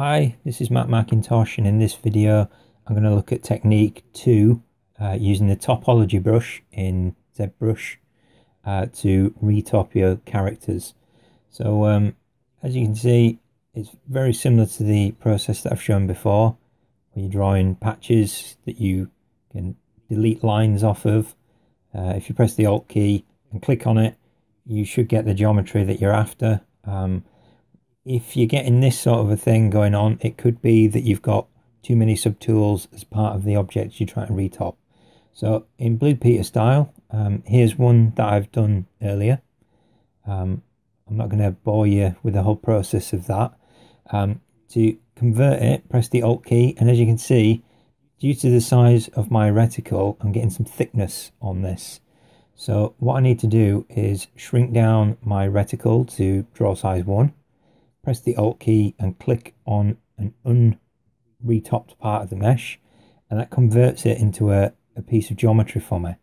Hi, this is Matt McIntosh and in this video I'm going to look at technique 2 uh, using the topology brush in ZBrush uh, to retop your characters. So um, as you can see it's very similar to the process that I've shown before where you're drawing patches that you can delete lines off of. Uh, if you press the Alt key and click on it you should get the geometry that you're after. Um, if you're getting this sort of a thing going on, it could be that you've got too many subtools as part of the objects you're trying to retop. So in Blue Peter style, um, here's one that I've done earlier. Um, I'm not going to bore you with the whole process of that. Um, to convert it, press the Alt key, and as you can see, due to the size of my reticle, I'm getting some thickness on this. So what I need to do is shrink down my reticle to draw size 1, press the Alt key and click on an unretopped part of the mesh, and that converts it into a, a piece of geometry for me.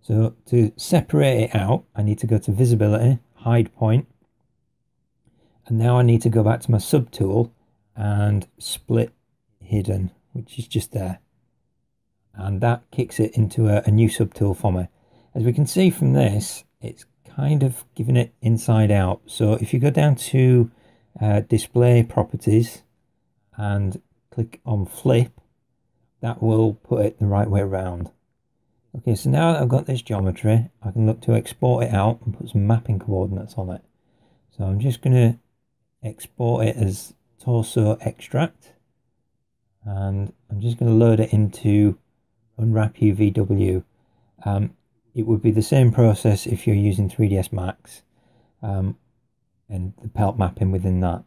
So to separate it out, I need to go to Visibility, Hide Point, and now I need to go back to my subtool and Split Hidden, which is just there. And that kicks it into a, a new subtool for me. As we can see from this, it's kind of giving it inside out. So if you go down to uh, display properties and click on flip, that will put it the right way around. Okay, so now that I've got this geometry, I can look to export it out and put some mapping coordinates on it. So I'm just going to export it as torso extract and I'm just going to load it into unwrap UVW. Um, it would be the same process if you're using 3ds Max um, and the pelt mapping within that.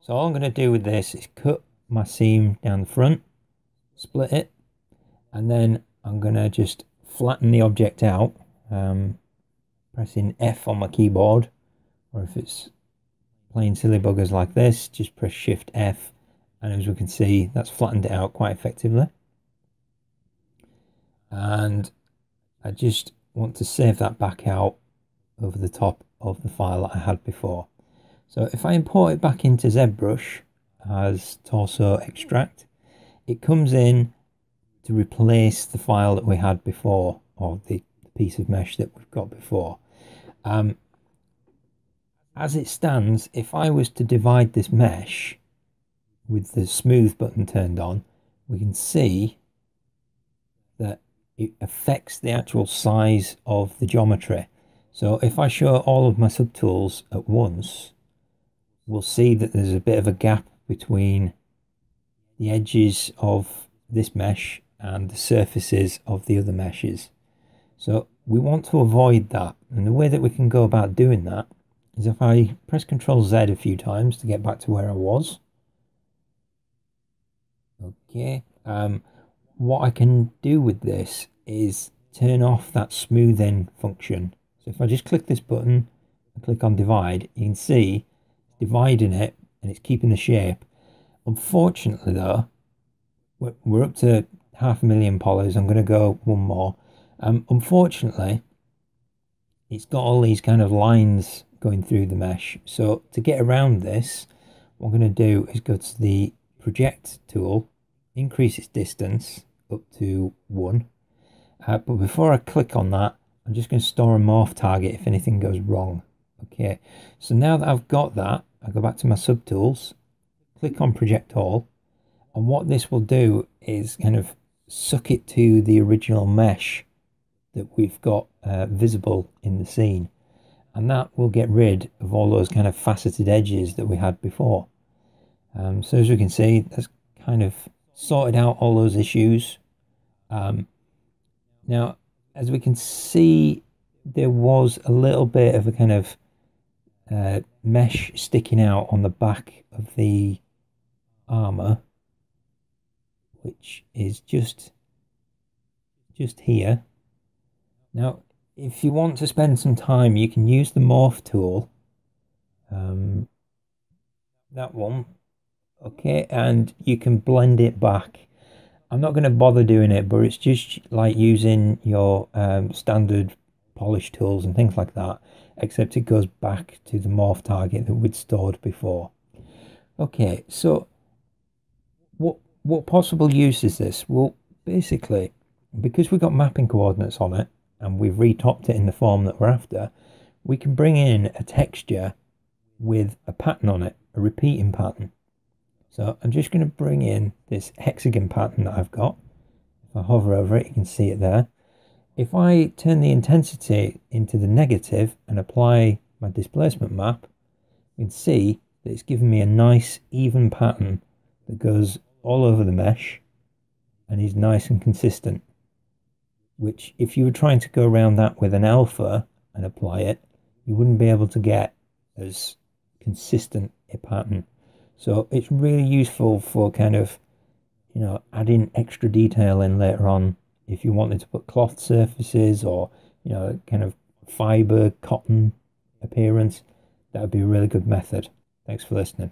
So all I'm going to do with this is cut my seam down the front, split it, and then I'm going to just flatten the object out, um, pressing F on my keyboard, or if it's plain silly buggers like this, just press Shift F, and as we can see, that's flattened it out quite effectively. And I just want to save that back out over the top of the file that I had before. So if I import it back into ZBrush as torso extract, it comes in to replace the file that we had before, or the piece of mesh that we've got before. Um, as it stands, if I was to divide this mesh with the smooth button turned on, we can see that it affects the actual size of the geometry. So if I show all of my subtools at once, we'll see that there's a bit of a gap between the edges of this mesh and the surfaces of the other meshes. So we want to avoid that. And the way that we can go about doing that is if I press Ctrl Z a few times to get back to where I was. Okay. Um, what I can do with this is turn off that smoothing function. So if I just click this button and click on divide, you can see dividing it and it's keeping the shape. Unfortunately though, we're up to half a million polys. I'm going to go one more. Um, unfortunately, it's got all these kind of lines going through the mesh. So to get around this, what I'm going to do is go to the project tool, increase its distance, up to 1. Uh, but before I click on that, I'm just going to store a morph target if anything goes wrong. Okay, so now that I've got that, I go back to my subtools, click on project all, and what this will do is kind of suck it to the original mesh that we've got uh, visible in the scene. And that will get rid of all those kind of faceted edges that we had before. Um, so as we can see, that's kind of sorted out all those issues. Um, now, as we can see, there was a little bit of a kind of uh, mesh sticking out on the back of the armor, which is just just here. Now, if you want to spend some time, you can use the morph tool. Um, that one, okay, and you can blend it back I'm not going to bother doing it, but it's just like using your um, standard polish tools and things like that, except it goes back to the morph target that we'd stored before. Okay, so what what possible use is this? Well, basically, because we've got mapping coordinates on it and we've retopped it in the form that we're after, we can bring in a texture with a pattern on it, a repeating pattern. So I'm just going to bring in this hexagon pattern that I've got. If I hover over it, you can see it there. If I turn the intensity into the negative and apply my displacement map, you can see that it's giving me a nice even pattern that goes all over the mesh and is nice and consistent. Which if you were trying to go around that with an alpha and apply it, you wouldn't be able to get as consistent a pattern. So it's really useful for kind of, you know, adding extra detail in later on if you wanted to put cloth surfaces or, you know, kind of fiber, cotton appearance. That would be a really good method. Thanks for listening.